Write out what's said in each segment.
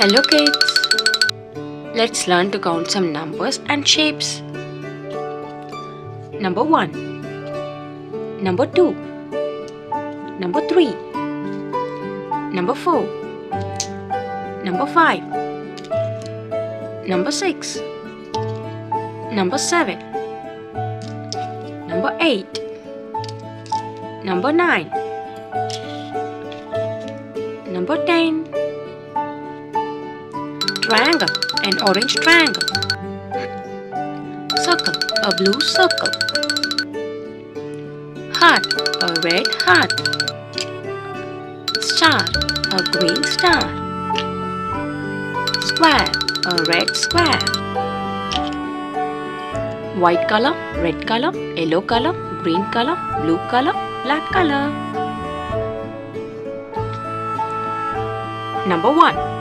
Hello kids! Let's learn to count some numbers and shapes. Number 1 Number 2 Number 3 Number 4 Number 5 Number 6 Number 7 Number 8 Number 9 Number 10 Triangle An orange triangle. Circle A blue circle. Heart A red heart. Star A green star. Square A red square. White color, red color, yellow color, green color, blue color, black color. Number 1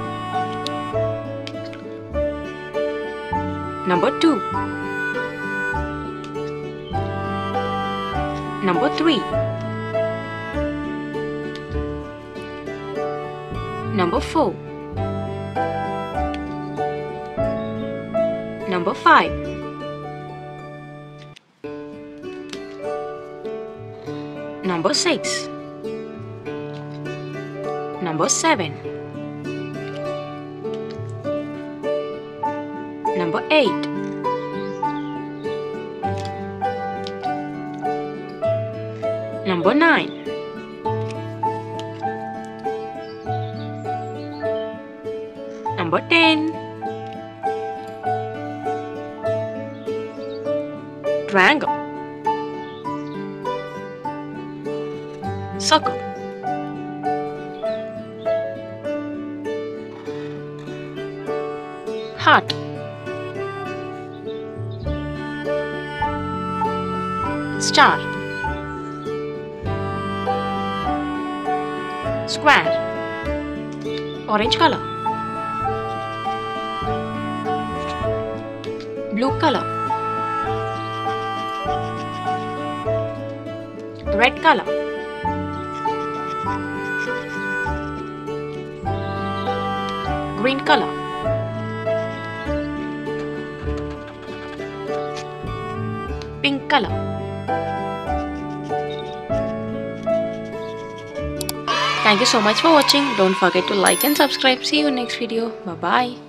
Number 2 Number 3 Number 4 Number 5 Number 6 Number 7 Number 8 Number 9 Number 10 Triangle. Circle. Heart Star Square Orange color Blue color Red color Green color Pink color Thank you so much for watching. Don't forget to like and subscribe. See you next video. Bye bye.